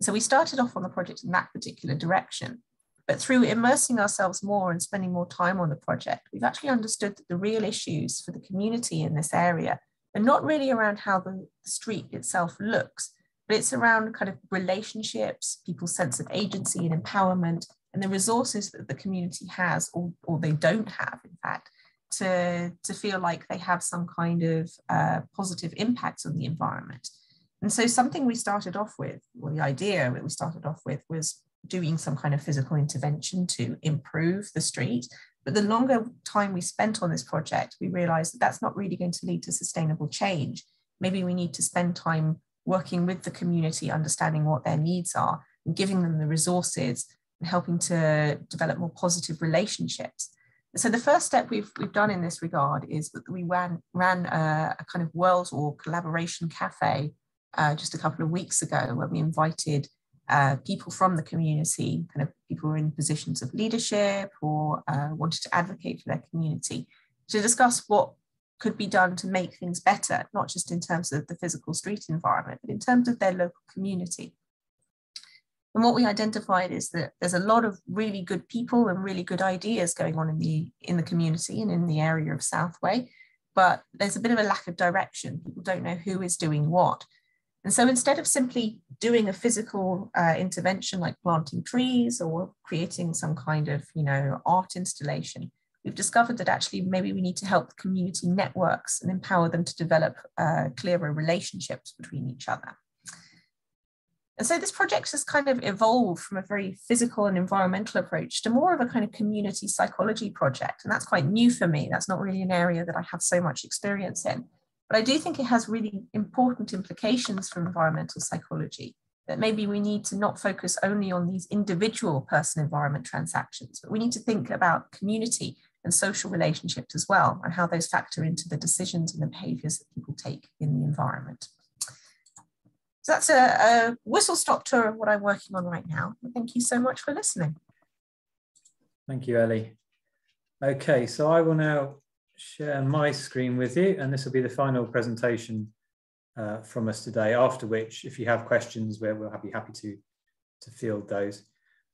So we started off on the project in that particular direction. But through immersing ourselves more and spending more time on the project, we've actually understood that the real issues for the community in this area are not really around how the street itself looks, but it's around kind of relationships, people's sense of agency and empowerment, and the resources that the community has or, or they don't have, in fact, to, to feel like they have some kind of uh, positive impact on the environment. And so something we started off with, well, the idea that we started off with was doing some kind of physical intervention to improve the street. But the longer time we spent on this project, we realized that that's not really going to lead to sustainable change. Maybe we need to spend time working with the community, understanding what their needs are, and giving them the resources and helping to develop more positive relationships. So the first step we've, we've done in this regard is that we ran, ran a, a kind of world or collaboration cafe uh, just a couple of weeks ago where we invited uh, people from the community, kind of people who are in positions of leadership or uh, wanted to advocate for their community, to discuss what could be done to make things better, not just in terms of the physical street environment, but in terms of their local community. And what we identified is that there's a lot of really good people and really good ideas going on in the in the community and in the area of Southway, but there's a bit of a lack of direction. People don't know who is doing what. And so instead of simply doing a physical uh, intervention like planting trees or creating some kind of, you know, art installation, we've discovered that actually maybe we need to help community networks and empower them to develop uh, clearer relationships between each other. And so this project has kind of evolved from a very physical and environmental approach to more of a kind of community psychology project. And that's quite new for me. That's not really an area that I have so much experience in. But I do think it has really important implications for environmental psychology that maybe we need to not focus only on these individual person environment transactions, but we need to think about community and social relationships as well, and how those factor into the decisions and the behaviors that people take in the environment. So that's a, a whistle stop tour of what I'm working on right now. Thank you so much for listening. Thank you, Ellie. Okay, so I will now share my screen with you, and this will be the final presentation uh, from us today, after which, if you have questions, we'll, we'll be happy to, to field those.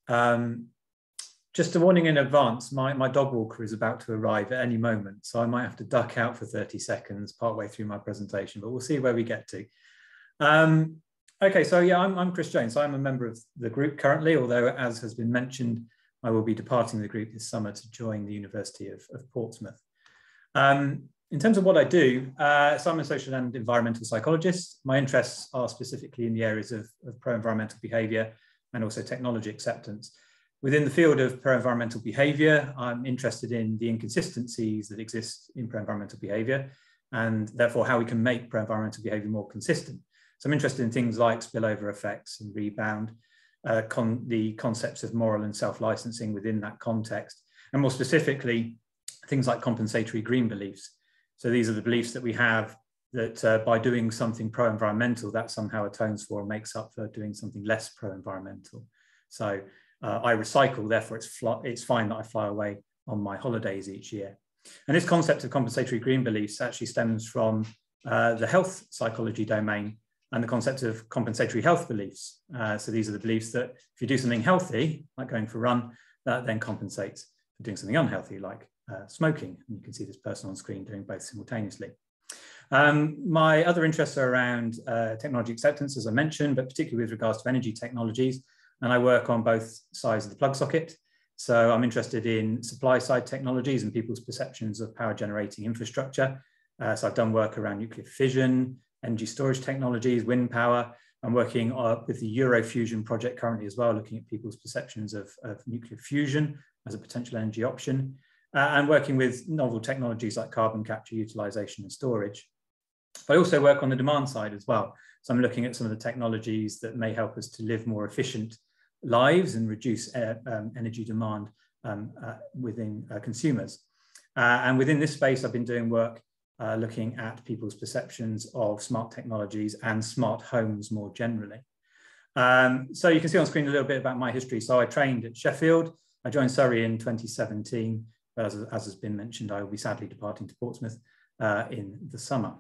Um, just a warning in advance, my, my dog walker is about to arrive at any moment, so I might have to duck out for 30 seconds partway through my presentation, but we'll see where we get to. Um, okay, so yeah, I'm, I'm Chris Jones. I'm a member of the group currently, although as has been mentioned, I will be departing the group this summer to join the University of, of Portsmouth. Um, in terms of what I do, uh, so I'm a social and environmental psychologist. My interests are specifically in the areas of, of pro-environmental behaviour and also technology acceptance. Within the field of pro-environmental behaviour, I'm interested in the inconsistencies that exist in pro-environmental behaviour and therefore how we can make pro-environmental behaviour more consistent. So I'm interested in things like spillover effects and rebound, uh, con the concepts of moral and self-licensing within that context, and more specifically, things like compensatory green beliefs. So these are the beliefs that we have that uh, by doing something pro-environmental, that somehow atones for or makes up for doing something less pro-environmental. So uh, I recycle, therefore it's, it's fine that I fly away on my holidays each year. And this concept of compensatory green beliefs actually stems from uh, the health psychology domain and the concept of compensatory health beliefs. Uh, so these are the beliefs that if you do something healthy, like going for a run, that then compensates for doing something unhealthy, like uh, smoking. And you can see this person on screen doing both simultaneously. Um, my other interests are around uh, technology acceptance, as I mentioned, but particularly with regards to energy technologies. And I work on both sides of the plug socket. So I'm interested in supply side technologies and people's perceptions of power generating infrastructure. Uh, so I've done work around nuclear fission, energy storage technologies, wind power. I'm working uh, with the Eurofusion project currently as well, looking at people's perceptions of, of nuclear fusion as a potential energy option uh, and working with novel technologies like carbon capture, utilization and storage. But I also work on the demand side as well. So I'm looking at some of the technologies that may help us to live more efficient lives and reduce air, uh, um, energy demand um, uh, within uh, consumers. Uh, and within this space, I've been doing work uh, looking at people's perceptions of smart technologies and smart homes more generally. Um, so you can see on screen a little bit about my history. So I trained at Sheffield. I joined Surrey in 2017 as, as has been mentioned, I will be sadly departing to Portsmouth uh, in the summer.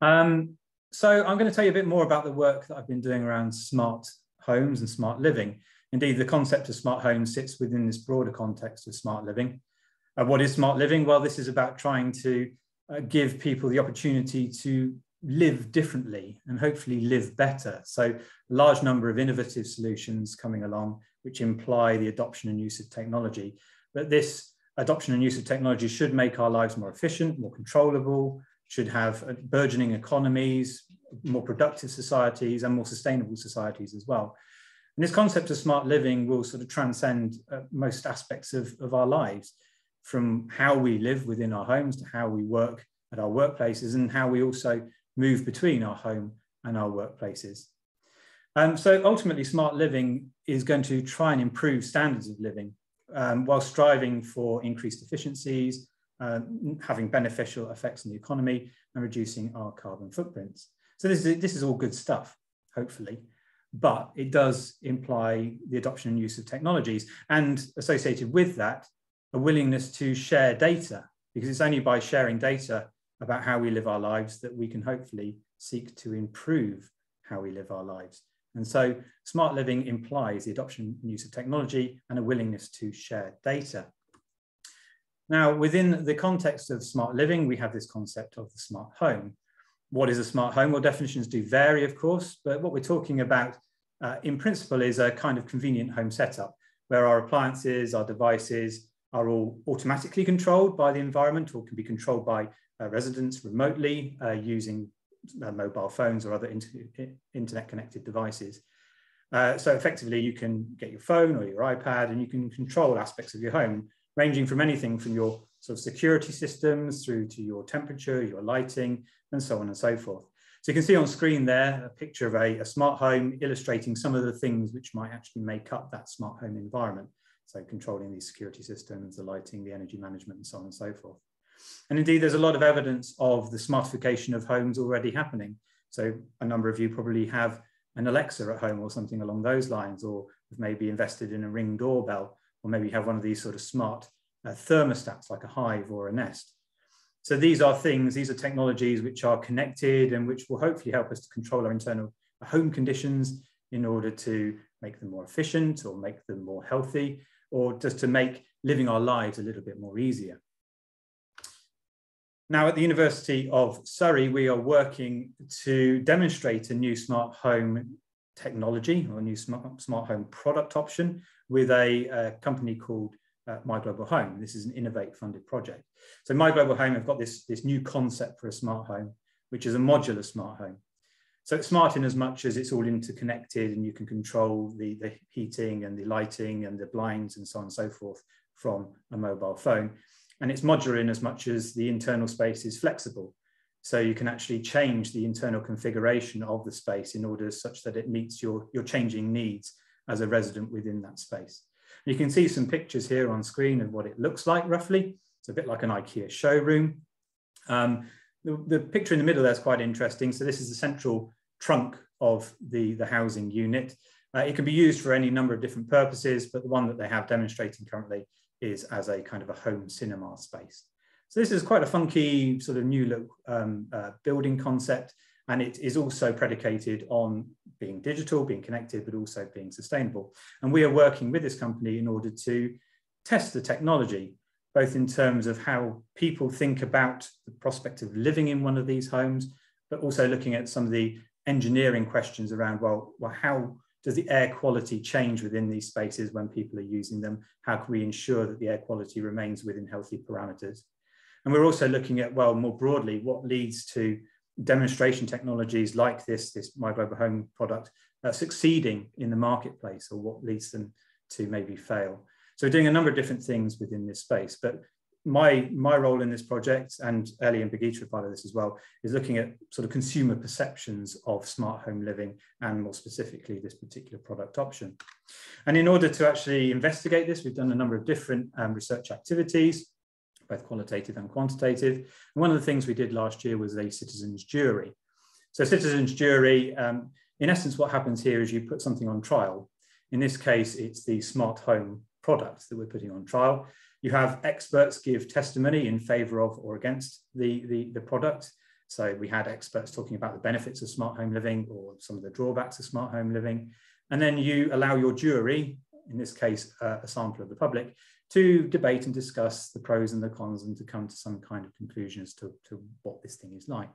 Um, so I'm going to tell you a bit more about the work that I've been doing around smart homes and smart living. Indeed, the concept of smart homes sits within this broader context of smart living. Uh, what is smart living? Well, this is about trying to uh, give people the opportunity to live differently and hopefully live better. So a large number of innovative solutions coming along, which imply the adoption and use of technology that this adoption and use of technology should make our lives more efficient, more controllable, should have burgeoning economies, more productive societies, and more sustainable societies as well. And this concept of smart living will sort of transcend uh, most aspects of, of our lives, from how we live within our homes to how we work at our workplaces and how we also move between our home and our workplaces. Um, so ultimately, smart living is going to try and improve standards of living um, while striving for increased efficiencies, uh, having beneficial effects on the economy and reducing our carbon footprints. So this is, this is all good stuff, hopefully, but it does imply the adoption and use of technologies and associated with that, a willingness to share data, because it's only by sharing data about how we live our lives that we can hopefully seek to improve how we live our lives. And so smart living implies the adoption and use of technology and a willingness to share data. Now, within the context of smart living, we have this concept of the smart home. What is a smart home? Well, definitions do vary, of course, but what we're talking about uh, in principle is a kind of convenient home setup where our appliances, our devices are all automatically controlled by the environment or can be controlled by uh, residents remotely uh, using uh, mobile phones or other inter internet connected devices. Uh, so effectively you can get your phone or your iPad and you can control aspects of your home, ranging from anything from your sort of security systems through to your temperature, your lighting, and so on and so forth. So you can see on screen there a picture of a, a smart home illustrating some of the things which might actually make up that smart home environment. So controlling these security systems, the lighting, the energy management, and so on and so forth. And indeed, there's a lot of evidence of the smartification of homes already happening. So a number of you probably have an Alexa at home or something along those lines, or have maybe invested in a ring doorbell, or maybe have one of these sort of smart uh, thermostats like a hive or a nest. So these are things, these are technologies which are connected and which will hopefully help us to control our internal home conditions in order to make them more efficient or make them more healthy, or just to make living our lives a little bit more easier. Now, at the University of Surrey, we are working to demonstrate a new smart home technology or a new smart, smart home product option with a, a company called uh, My Global Home. This is an Innovate funded project. So My Global Home have got this, this new concept for a smart home, which is a modular smart home. So it's smart in as much as it's all interconnected and you can control the, the heating and the lighting and the blinds and so on and so forth from a mobile phone. And it's modular in as much as the internal space is flexible. So you can actually change the internal configuration of the space in order such that it meets your, your changing needs as a resident within that space. You can see some pictures here on screen of what it looks like roughly. It's a bit like an IKEA showroom. Um, the, the, picture in the middle there is quite interesting. So this is the central trunk of the, the housing unit. Uh, it can be used for any number of different purposes, but the one that they have demonstrating currently is as a kind of a home cinema space. So this is quite a funky sort of new look um, uh, building concept. And it is also predicated on being digital, being connected, but also being sustainable. And we are working with this company in order to test the technology, both in terms of how people think about the prospect of living in one of these homes, but also looking at some of the engineering questions around, well, well how does the air quality change within these spaces when people are using them? How can we ensure that the air quality remains within healthy parameters? And we're also looking at, well, more broadly, what leads to demonstration technologies like this, this My Global Home product, uh, succeeding in the marketplace or what leads them to maybe fail. So we're doing a number of different things within this space, but my, my role in this project, and Ellie and Birgitta are part of this as well, is looking at sort of consumer perceptions of smart home living and more specifically this particular product option. And in order to actually investigate this, we've done a number of different um, research activities, both qualitative and quantitative. And one of the things we did last year was a citizens jury. So citizens jury, um, in essence, what happens here is you put something on trial. In this case, it's the smart home product that we're putting on trial. You have experts give testimony in favor of or against the, the, the product. So we had experts talking about the benefits of smart home living or some of the drawbacks of smart home living. And then you allow your jury, in this case, uh, a sample of the public, to debate and discuss the pros and the cons and to come to some kind of conclusion as to, to what this thing is like.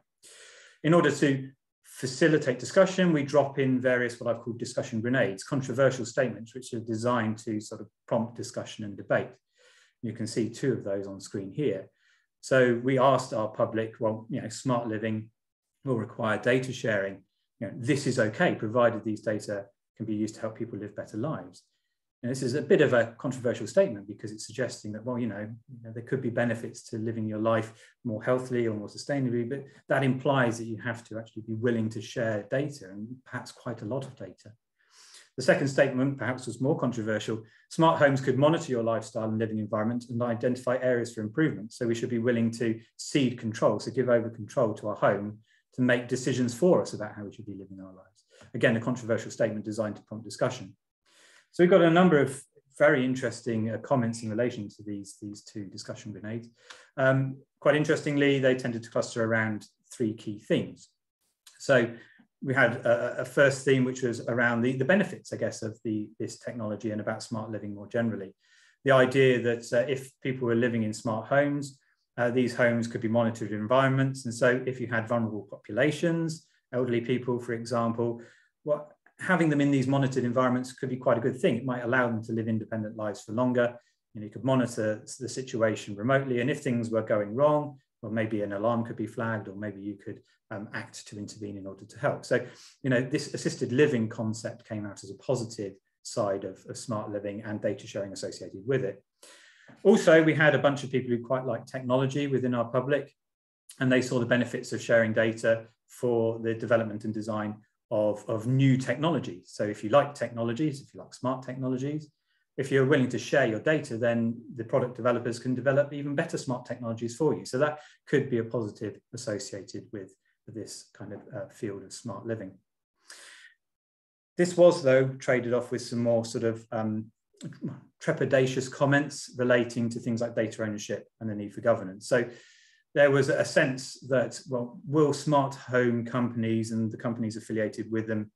In order to facilitate discussion, we drop in various what I've called discussion grenades, controversial statements, which are designed to sort of prompt discussion and debate. You can see two of those on screen here. So we asked our public, well, you know, smart living will require data sharing. You know, this is okay, provided these data can be used to help people live better lives. And this is a bit of a controversial statement because it's suggesting that, well, you know, you know, there could be benefits to living your life more healthily or more sustainably, but that implies that you have to actually be willing to share data and perhaps quite a lot of data. The second statement perhaps was more controversial. Smart homes could monitor your lifestyle and living environment and identify areas for improvement. So we should be willing to cede control, so give over control to our home to make decisions for us about how we should be living our lives. Again, a controversial statement designed to prompt discussion. So we've got a number of very interesting uh, comments in relation to these, these two discussion grenades. Um, quite interestingly, they tended to cluster around three key themes. So we had a, a, first theme, which was around the, the benefits, I guess, of the, this technology and about smart living more generally. The idea that uh, if people were living in smart homes, uh, these homes could be monitored environments. And so if you had vulnerable populations, elderly people, for example, what, having them in these monitored environments could be quite a good thing. It might allow them to live independent lives for longer. You, know, you could monitor the situation remotely. And if things were going wrong, well, maybe an alarm could be flagged, or maybe you could um, act to intervene in order to help. So, you know, this assisted living concept came out as a positive side of, of smart living and data sharing associated with it. Also, we had a bunch of people who quite like technology within our public, and they saw the benefits of sharing data for the development and design of, of new technologies. So if you like technologies, if you like smart technologies, if you're willing to share your data, then the product developers can develop even better smart technologies for you. So that could be a positive associated with this kind of uh, field of smart living. This was, though, traded off with some more sort of um, trepidatious comments relating to things like data ownership and the need for governance. So there was a sense that, well, will smart home companies and the companies affiliated with them,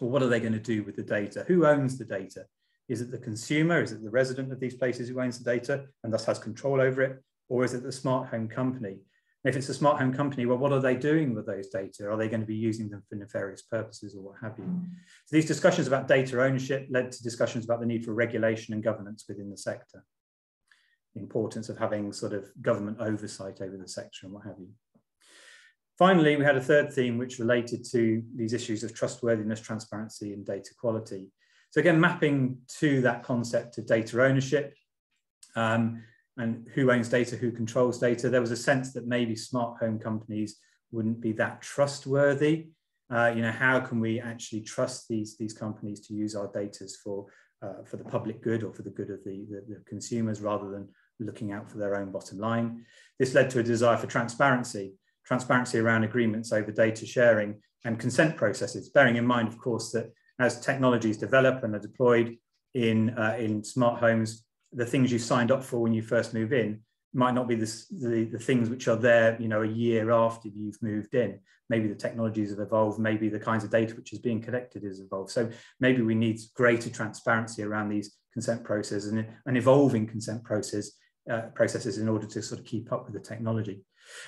well, what are they going to do with the data? Who owns the data? Is it the consumer? Is it the resident of these places who owns the data and thus has control over it? Or is it the smart home company? And if it's a smart home company, well, what are they doing with those data? Are they going to be using them for nefarious purposes or what have you? So these discussions about data ownership led to discussions about the need for regulation and governance within the sector the importance of having sort of government oversight over the sector and what have you. Finally, we had a third theme which related to these issues of trustworthiness, transparency, and data quality. So again, mapping to that concept of data ownership um, and who owns data, who controls data, there was a sense that maybe smart home companies wouldn't be that trustworthy. Uh, you know, how can we actually trust these, these companies to use our data for, uh, for the public good or for the good of the, the, the consumers rather than looking out for their own bottom line. This led to a desire for transparency, transparency around agreements over data sharing and consent processes, bearing in mind, of course, that as technologies develop and are deployed in, uh, in smart homes, the things you signed up for when you first move in might not be the, the, things which are there, you know, a year after you've moved in. Maybe the technologies have evolved, maybe the kinds of data which is being collected has evolved. So maybe we need greater transparency around these consent processes and an evolving consent process uh, processes in order to sort of keep up with the technology.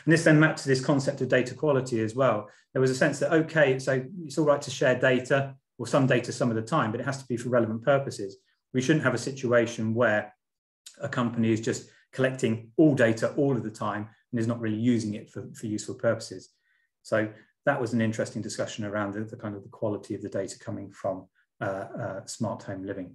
And this then maps to this concept of data quality as well. There was a sense that, okay, so it's all right to share data or some data some of the time, but it has to be for relevant purposes. We shouldn't have a situation where a company is just collecting all data all of the time and is not really using it for, for useful purposes. So that was an interesting discussion around the, the kind of the quality of the data coming from uh, uh, smart home living.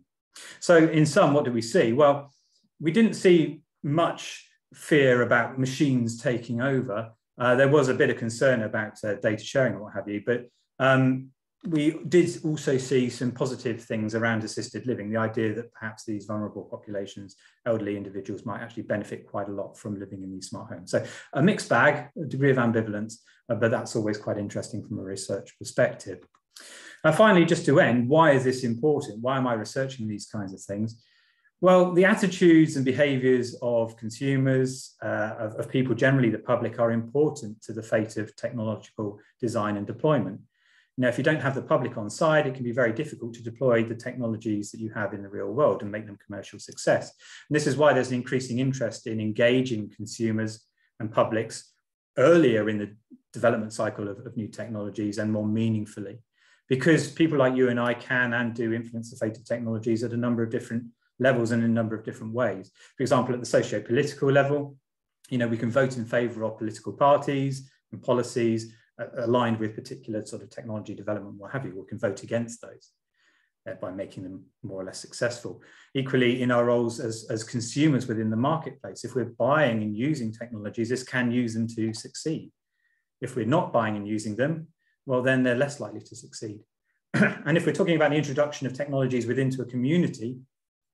So in sum, what did we see? Well, we didn't see much fear about machines taking over. Uh, there was a bit of concern about uh, data sharing and what have you, but um, we did also see some positive things around assisted living. The idea that perhaps these vulnerable populations, elderly individuals, might actually benefit quite a lot from living in these smart homes. So a mixed bag, a degree of ambivalence, uh, but that's always quite interesting from a research perspective. And finally, just to end, why is this important? Why am I researching these kinds of things? Well, the attitudes and behaviors of consumers, uh, of, of, people generally, the public, are important to the fate of technological design and deployment. Now, if you don't have the public on side, it can be very difficult to deploy the technologies that you have in the real world and make them commercial success. And this is why there's an increasing interest in engaging consumers and publics earlier in the development cycle of, of new technologies and more meaningfully. Because people like you and I can and do influence the fate of technologies at a number of different levels and in a number of different ways. For example, at the socio-political level, you know, we can vote in favor of political parties and policies aligned with particular sort of technology development, what have you, we can vote against those. Uh, thereby making them more or less successful. Equally, in our roles as, as consumers within the marketplace, if we're buying and using technologies, this can use them to succeed. If we're not buying and using them, well, then they're less likely to succeed. [CLEARS THROAT] and if we're talking about the introduction of technologies within to a community,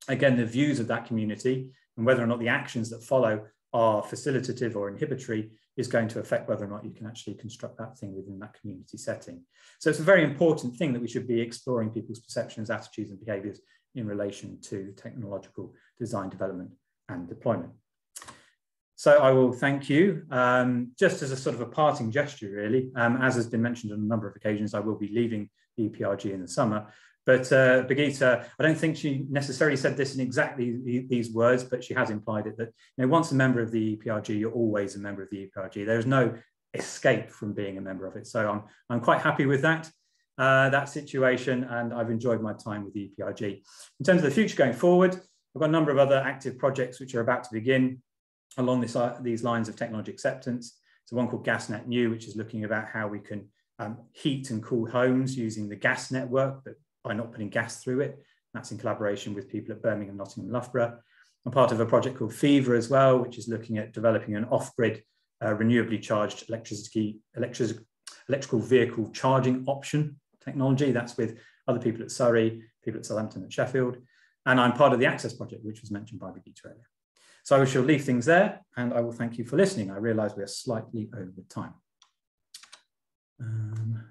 again, the views of that community and whether or not the actions that follow are facilitative or inhibitory is going to affect whether or not you can actually construct that thing within that community setting. So it's a very important thing that we should be exploring people's perceptions, attitudes and behaviors in relation to technological design, development and deployment. So I will thank you. Um, just as a sort of a parting gesture, really, um, as has been mentioned on a number of occasions, I will be leaving the EPRG in the summer. But uh, Birgitta, I don't think she necessarily said this in exactly these words, but she has implied it that you know, once a member of the EPRG, you're always a member of the EPRG. There is no escape from being a member of it. So I'm, I'm quite happy with that, uh, that situation, and I've enjoyed my time with the EPRG. In terms of the future going forward, I've got a number of other active projects which are about to begin along this, uh, these lines of technology acceptance. So one called GasNet New, which is looking about how we can um, heat and cool homes using the gas network, but by not putting gas through it. That's in collaboration with people at Birmingham, Nottingham, Loughborough. I'm part of a project called Fever as well, which is looking at developing an off-grid uh, renewably charged electricity, electric, electrical vehicle charging option technology. That's with other people at Surrey, people at Southampton and Sheffield. And I'm part of the Access Project, which was mentioned by Birgitta earlier. So I shall leave things there and I will thank you for listening. I realize we are slightly over time. Um,